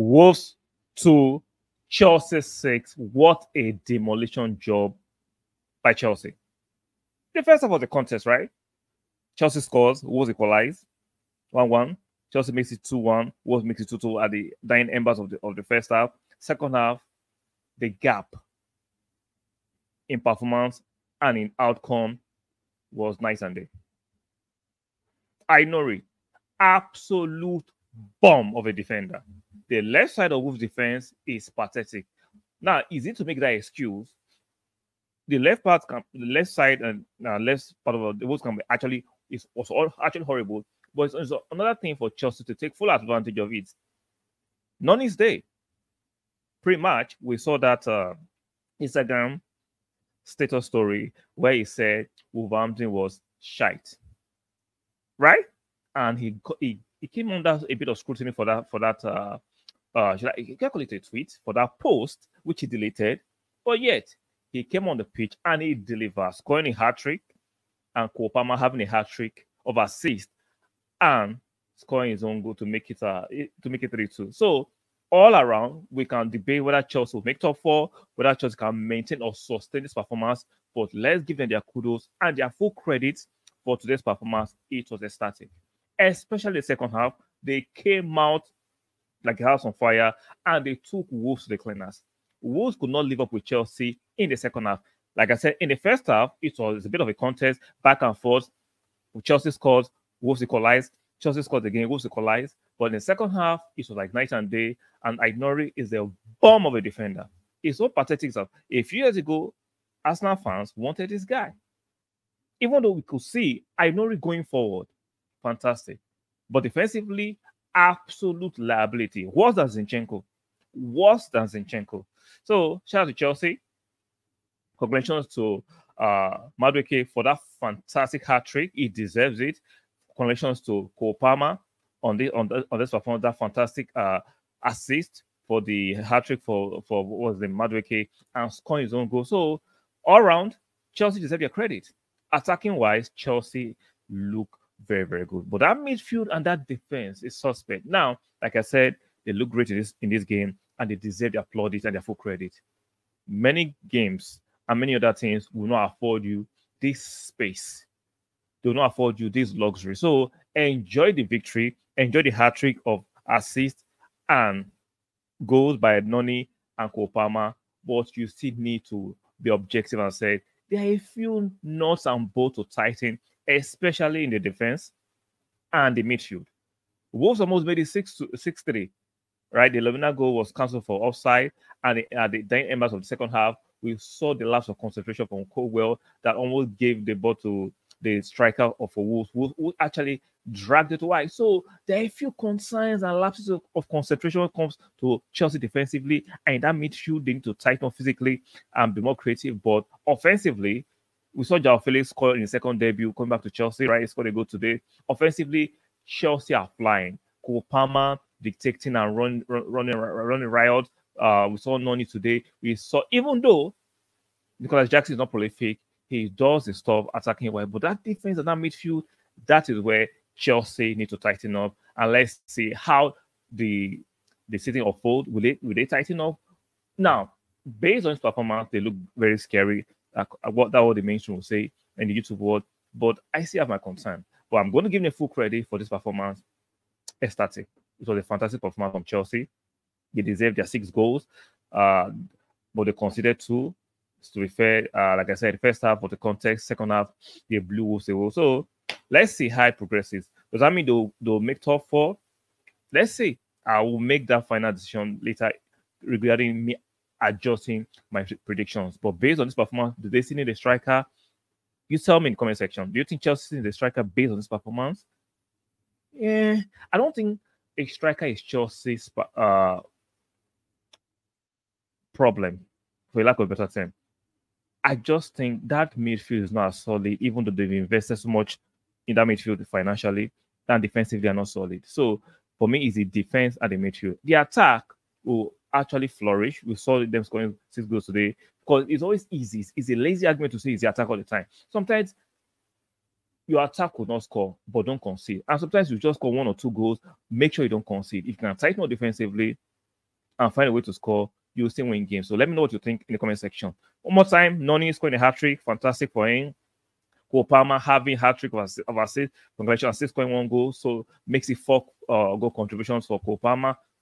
Wolves 2, Chelsea 6. What a demolition job by Chelsea. The first half of the contest, right? Chelsea scores, Wolves equalize 1 1. Chelsea makes it 2 1. Wolves makes it 2 2 at the dying embers of the, of the first half. Second half, the gap in performance and in outcome was nice and day. I know it. absolute bomb of a defender. The left side of Wolves defense is pathetic. Now, is it to make that excuse? The left part, can, the left side and uh, left part of the Wolves can be actually is also actually horrible. But it's, it's another thing for Chelsea to take full advantage of it. None is there. Pretty much, we saw that uh, Instagram status story where he said Wolverhampton was shite, right? And he he, he came under a bit of scrutiny for that for that uh uh should I a tweet for that post which he deleted, but yet he came on the pitch and he delivers, scoring a hat trick, and Palmer having a hat trick of assist and scoring his own goal to make it uh to make it 3-2. So all around, we can debate whether Chelsea will make top four, whether Chelsea can maintain or sustain this performance. But let's give them their kudos and their full credit for today's performance. It was ecstatic, especially the second half. They came out like a house on fire and they took Wolves to the cleaners. Wolves could not live up with Chelsea in the second half. Like I said, in the first half, it was a bit of a contest back and forth. Chelsea scored, Wolves equalized. Chelsea scored again, Wolves equalized. But in the second half, it was like night and day. And Aït-Nouri is the bomb of a defender. It's so pathetic that a few years ago, Arsenal fans wanted this guy. Even though we could see Aït-Nouri going forward, fantastic. But defensively, absolute liability. Worse than Zinchenko. Worse than Zinchenko. So shout out to Chelsea. Congratulations to uh Madueke for that fantastic hat trick. He deserves it. Congratulations to Palmer on this on, the, on this performance, that fantastic uh, assist for the hat trick for for what was the Madueke and scoring his own goal. So all around, Chelsea deserve your credit. Attacking wise, Chelsea look very very good, but that midfield and that defense is suspect. Now, like I said, they look great in this in this game and they deserve their plaudits and their full credit. Many games and many other teams will not afford you this space. They will not afford you this luxury. So enjoy the victory enjoy the hat trick of assists and goals by Noni and Cole Palmer, but you still need to be objective and say there are a few knots and bolts to tighten, especially in the defense and the midfield. Wolves almost made it 6 6 3, right? The Lavina goal was cancelled for offside, and at the dying embers of the second half, we saw the lapse of concentration from Colwill that almost gave the ball to the striker of Wolves, who, who actually dragged it wide. So there are a few concerns and lapses of, of, concentration when it comes to Chelsea defensively. And in that midfield, they need to tighten up physically and be more creative. But offensively, we saw João Felix score in his second debut, coming back to Chelsea, right? He scored a goal today. Offensively, Chelsea are flying. Cole dictating and run, run, running, running riot. Uh, we saw Noni today. We saw, even though Nicolas Jackson is not prolific, he does his stuff attacking well. But that defense and that midfield, that is where Chelsea need to tighten up. And let's see how the the sitting of fold will they will they tighten up? Now, based on his performance, they look very scary. Uh, what that what the mainstream will say in the YouTube world. But I still have my concern. But I'm going to give them full credit for this performance. Ecstatic. It was a fantastic performance from Chelsea. They deserve their six goals, uh, but they considered two. To be fair, uh, like I said, first half of the context, second half, they blew Wolves away. So let's see how it progresses. Does that mean they'll, they'll make top four? Let's see. I will make that final decision later regarding me adjusting my predictions. But based on this performance, do they see need a striker? You tell me in the comment section. Do you think Chelsea needs a striker based on this performance? Yeah, I don't think a striker is Chelsea's uh, problem, for lack of a better term. I just think that midfield is not as solid, even though they've invested so much in that midfield financially and defensively are not solid. So for me, it's the defense and the midfield. The attack will actually flourish. We saw them scoring six goals today because it's always easy. It's a lazy argument to say it's the attack all the time. Sometimes your attack will not score, but don't concede. And sometimes you just score one or two goals. Make sure you don't concede. If you can tighten up defensively, and find a way to score, you'll still win games. So let me know what you think in the comment section. One more time, Noni scoring a hat trick, fantastic for him. Cole having hat trick of assist, congratulations, assist one goal, so makes it four uh, goal contributions for Cole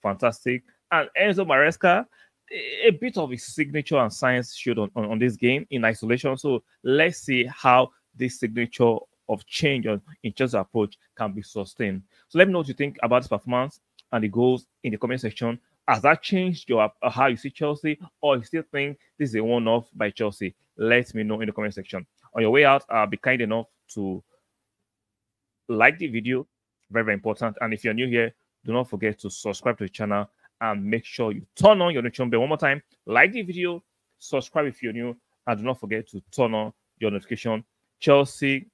fantastic. And Enzo Maresca, a bit of his signature and science showed on, on, on, this game in isolation. So let's see how this signature of change on, in Chelsea's approach can be sustained. So let me know what you think about this performance and the goals in the comment section. Has that changed your uh, how you see Chelsea, or you still think this is a one-off by Chelsea? Let me know in the comment section. On your way out, uh, be kind enough to like the video, very, very important. And if you're new here, do not forget to subscribe to the channel and make sure you turn on your notification bell one more time. Like the video, subscribe if you're new, and do not forget to turn on your notification. Chelsea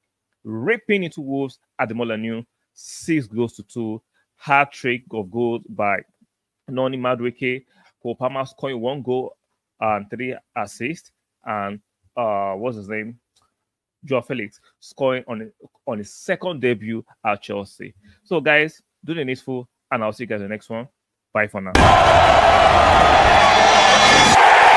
ripping into Wolves at the Molineux, six goals to two, hat trick of goals by Noni Madueke, Palmer scoring one goal and three assists, and uh, what's his name? Joao Felix scoring on on his second debut at Chelsea. So, guys, do the needful, and I'll see you guys in the next one. Bye for now.